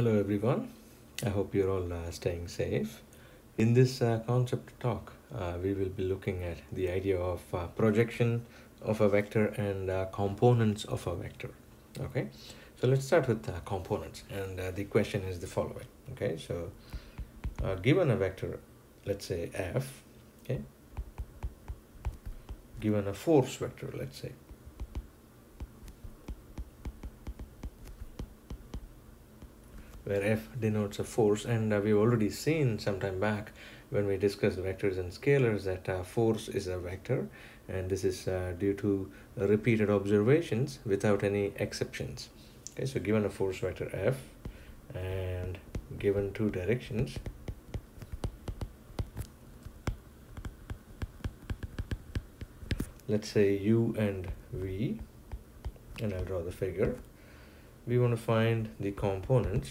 Hello everyone. I hope you're all uh, staying safe. In this uh, concept talk, uh, we will be looking at the idea of uh, projection of a vector and uh, components of a vector. Okay, so let's start with uh, components, and the question is the following. Okay, so given a vector, let's say f, okay, given a force vector, let's say where F denotes a force and uh, we've already seen some time back when we discussed vectors and scalars that uh, force is a vector and this is uh, due to repeated observations without any exceptions. Okay so given a force vector F and given two directions let's say u and v and I'll draw the figure we want to find the components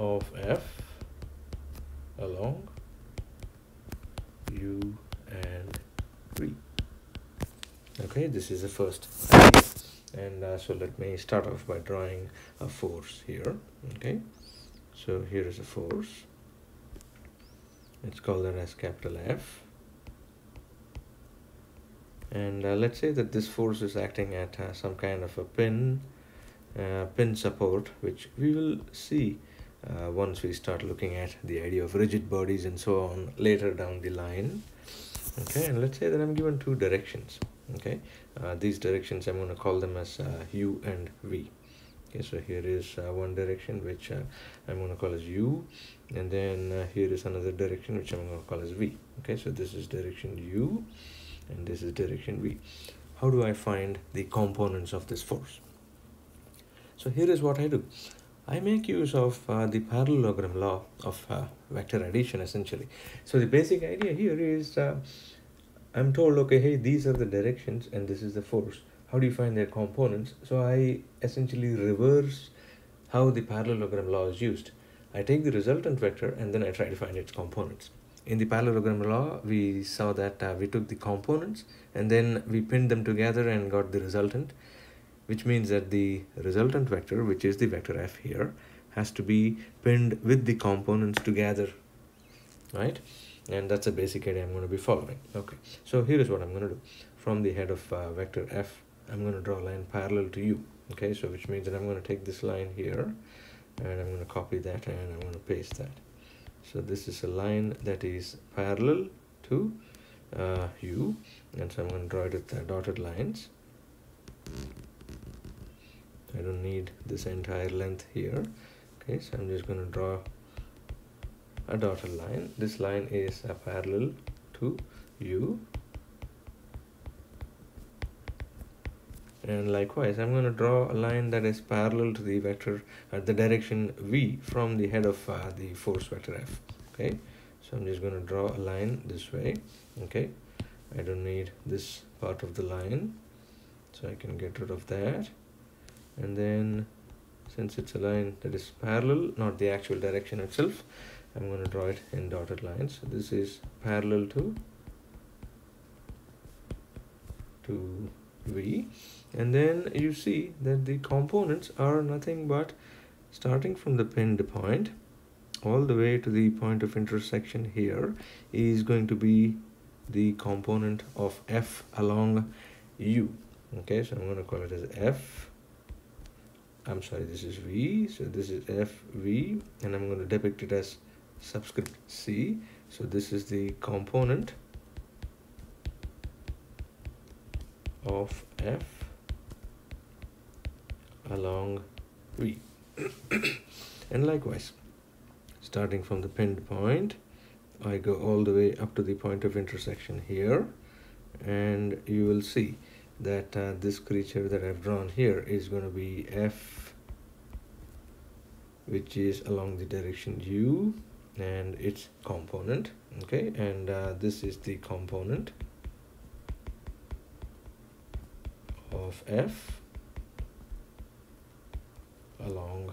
of f along u and v. Okay this is the first and uh, so let me start off by drawing a force here okay? So here is a force. Let's call that as capital F. And uh, let's say that this force is acting at uh, some kind of a pin uh, pin support which we will see uh, once we start looking at the idea of rigid bodies and so on later down the line okay and let's say that i'm given two directions okay? Uh, these directions i'm going to call them as uh, u and v. Okay so here is uh, one direction which uh, i'm going to call as u and then uh, here is another direction which i'm going to call as v. Okay so this is direction u and this is direction v. How do i find the components of this force? So here is what i do I make use of uh, the parallelogram law of uh, vector addition essentially. So the basic idea here is uh, I'm told, okay, hey, these are the directions and this is the force. How do you find their components? So I essentially reverse how the parallelogram law is used. I take the resultant vector and then I try to find its components. In the parallelogram law, we saw that uh, we took the components and then we pinned them together and got the resultant which means that the resultant vector, which is the vector f here, has to be pinned with the components together, right? And that's a basic idea I'm going to be following. Okay, so here is what I'm going to do. From the head of uh, vector f, I'm going to draw a line parallel to u. Okay, so which means that I'm going to take this line here, and I'm going to copy that, and I'm going to paste that. So this is a line that is parallel to uh, u, and so I'm going to draw it with uh, dotted lines. I don't need this entire length here. Okay so I'm just going to draw a dotted line. This line is a parallel to u. And likewise I'm going to draw a line that is parallel to the vector at the direction v from the head of uh, the force vector f. Okay so I'm just going to draw a line this way. Okay I don't need this part of the line so I can get rid of that and then since it's a line that is parallel not the actual direction itself I'm going to draw it in dotted lines. So this is parallel to to V. And then you see that the components are nothing but starting from the pinned point all the way to the point of intersection here is going to be the component of F along U. Okay so I'm going to call it as F I'm sorry this is V so this is FV and I'm going to depict it as subscript C. So this is the component of F along V. And likewise starting from the pinned point I go all the way up to the point of intersection here and you will see that uh, this creature that I've drawn here is going to be f which is along the direction u and its component okay? And uh, this is the component of f along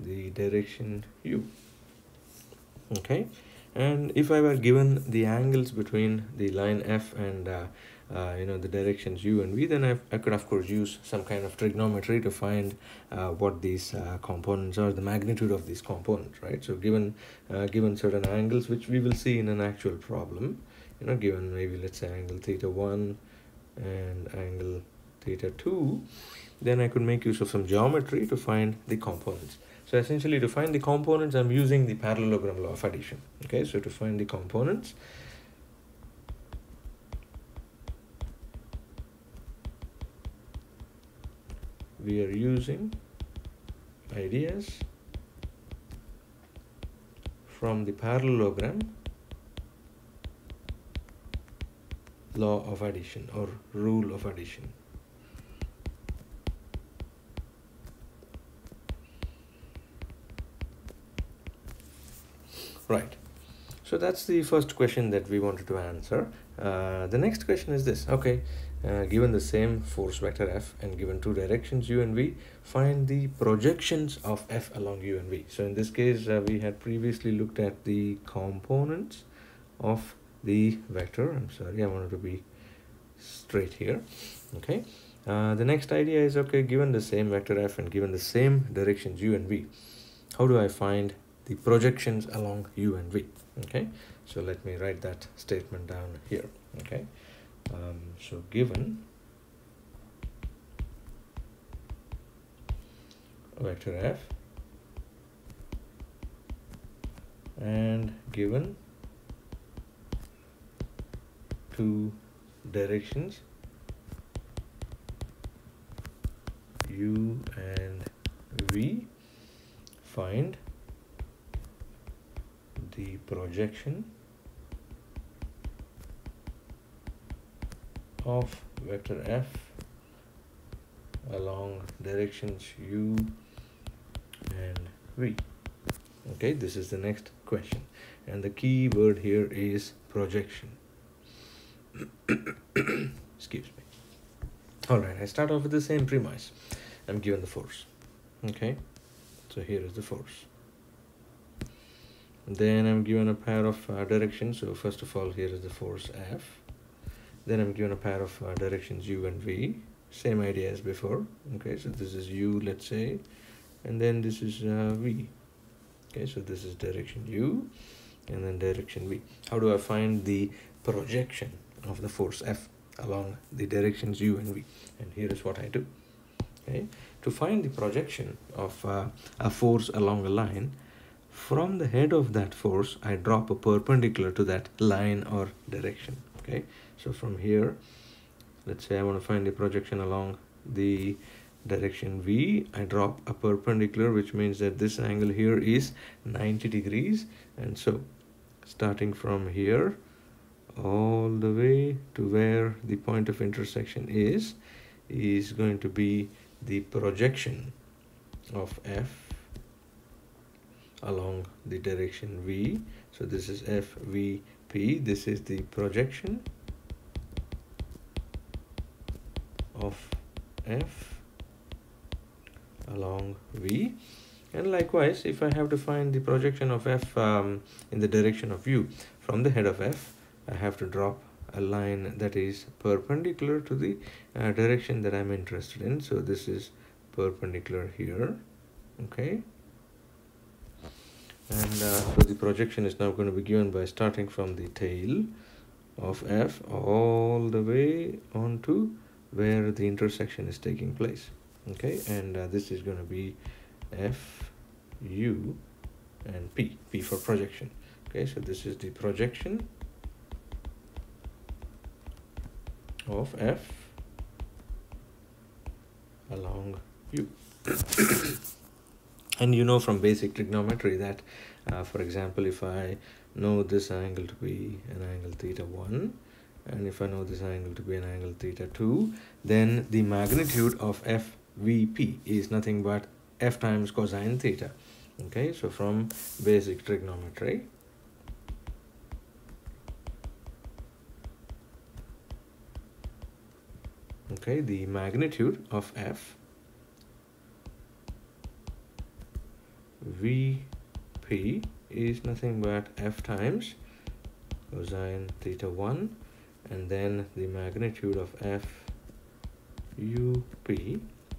the direction u okay and if I were given the angles between the line f and uh, uh, you know the directions u and v then I've, i could of course use some kind of trigonometry to find uh, what these uh, components are the magnitude of these components right? So given uh, given certain angles which we will see in an actual problem you know given maybe let's say angle theta 1 and angle theta 2 then I could make use of some geometry to find the components so essentially to find the components I'm using the parallelogram law of addition okay so to find the components we are using ideas from the parallelogram law of addition or rule of addition. Right. So that's the first question that we wanted to answer. Uh, the next question is this. Okay, uh, given the same force vector F and given two directions u and v, find the projections of F along u and v. So in this case, uh, we had previously looked at the components of the vector. I'm sorry, I wanted to be straight here. Okay. Uh, the next idea is, okay, given the same vector F and given the same directions u and v, how do I find the projections along u and v? Okay. So let me write that statement down here. Okay. Um, so given vector F and given two directions u and v find the projection of vector f along directions u and v. Okay this is the next question. And the key word here is projection. Excuse me. All right i start off with the same premise. I'm given the force. Okay so here is the force then i'm given a pair of uh, directions. So first of all here is the force f. Then I'm given a pair of uh, directions u and v. Same idea as before. Okay so this is u let's say. And then this is uh, v. Okay so this is direction u and then direction v. How do I find the projection of the force F along the directions u and v? And here is what I do. Okay to find the projection of uh, a force along a line from the head of that force I drop a perpendicular to that line or direction okay? So from here let's say I want to find the projection along the direction V I drop a perpendicular which means that this angle here is 90 degrees. And so starting from here all the way to where the point of intersection is is going to be the projection of F along the direction V. So this is FVP this is the projection of f along v. And likewise if I have to find the projection of f um, in the direction of u from the head of f I have to drop a line that is perpendicular to the uh, direction that I'm interested in. So this is perpendicular here okay and uh, so the projection is now going to be given by starting from the tail of f all the way onto where the intersection is taking place. Okay and uh, this is going to be f u and p p for projection. Okay so this is the projection of f along u and you know from basic trigonometry that uh, for example if i know this angle to be an angle theta 1 and if I know this angle to be an angle theta 2 then the magnitude of FVP is nothing but f times cosine theta. Okay so from basic trigonometry okay the magnitude of f vp is nothing but f times cosine theta 1 and then the magnitude of F UP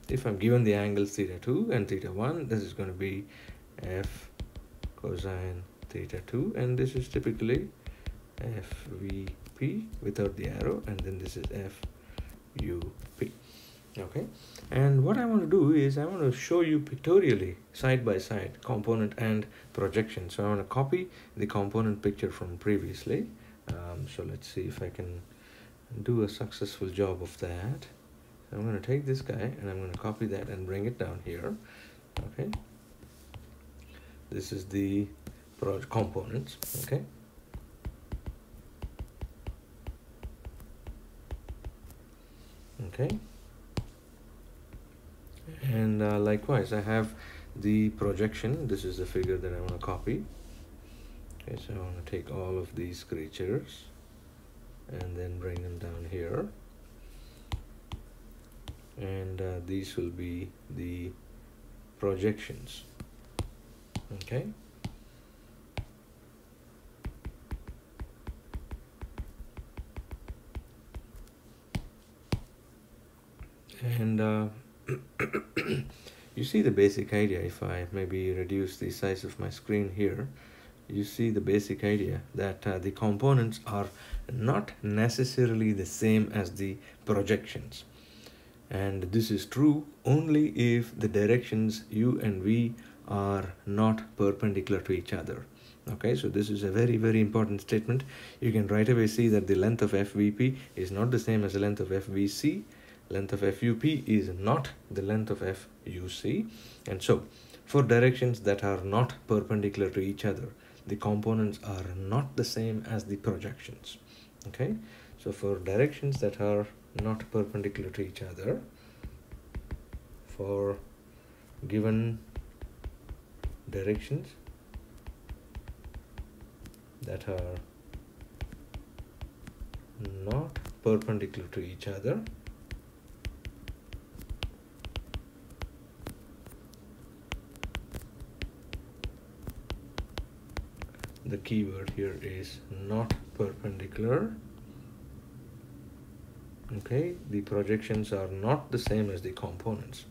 if I'm given the angles theta 2 and theta 1 this is going to be f cosine theta 2 and this is typically fvp without the arrow and then this is fup okay? And what I want to do is I want to show you pictorially side by side component and projection. So I want to copy the component picture from previously. Um, so let's see if I can do a successful job of that. I'm going to take this guy and I'm going to copy that and bring it down here. Okay? This is the project components. Okay? Okay and uh, likewise I have the projection. This is the figure that I want to copy. Okay so I want to take all of these creatures and then bring them down here. And uh, these will be the projections. Okay? And uh, you see the basic idea if I maybe reduce the size of my screen here you see the basic idea that uh, the components are not necessarily the same as the projections. And this is true only if the directions u and v are not perpendicular to each other. Okay so this is a very very important statement. You can right away see that the length of fvp is not the same as the length of fvc length of fup is not the length of fuc and so for directions that are not perpendicular to each other the components are not the same as the projections. Okay? So for directions that are not perpendicular to each other for given directions that are not perpendicular to each other the keyword here is not perpendicular. Okay the projections are not the same as the components.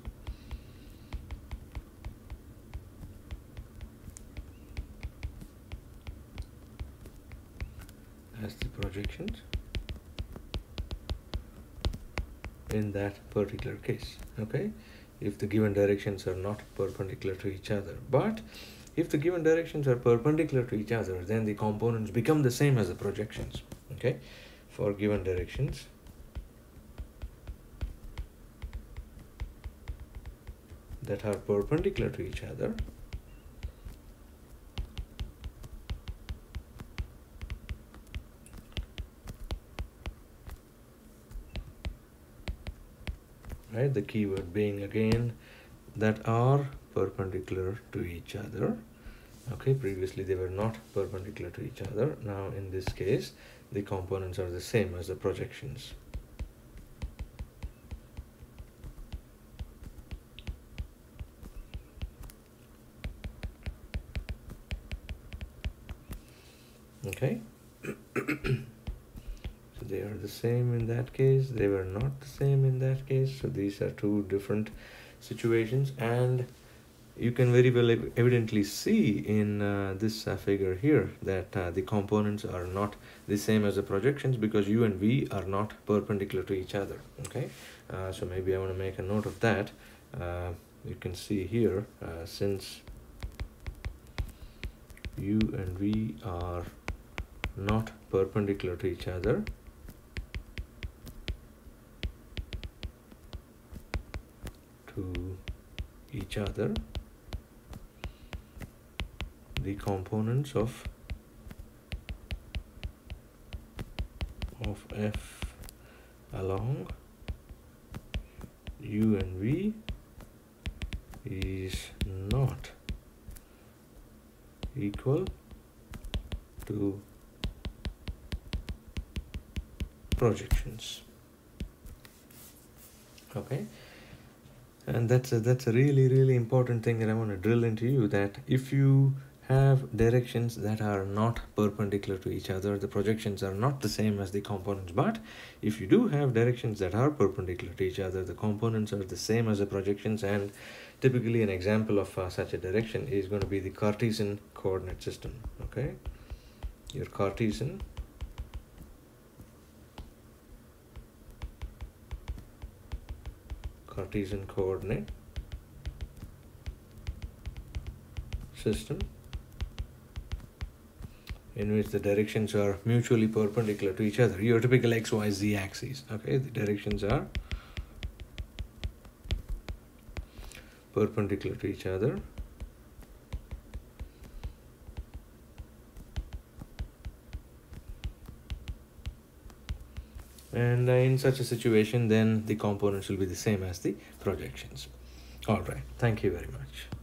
As the projections in that particular case okay? If the given directions are not perpendicular to each other but if the given directions are perpendicular to each other then the components become the same as the projections okay? For given directions. That are perpendicular to each other. Right? The keyword being again that are perpendicular to each other. Okay previously they were not perpendicular to each other. Now in this case the components are the same as the projections. Okay. So they are the same in that case. They were not the same in that case. So these are two different situations. And you can very well evidently see in uh, this uh, figure here that uh, the components are not the same as the projections because u and v are not perpendicular to each other okay? Uh, so maybe I want to make a note of that. Uh, you can see here uh, since u and v are not perpendicular to each other to each other the components of of f along u and v is not equal to projections. Okay? And that's a, that's a really really important thing that I want to drill into you that if you have directions that are not perpendicular to each other. The projections are not the same as the components but if you do have directions that are perpendicular to each other the components are the same as the projections and typically an example of uh, such a direction is going to be the Cartesian coordinate system okay? Your Cartesian Cartesian coordinate system in which the directions are mutually perpendicular to each other. Your typical xyz axes okay? The directions are perpendicular to each other. And uh, in such a situation then the components will be the same as the projections. All right. Thank you very much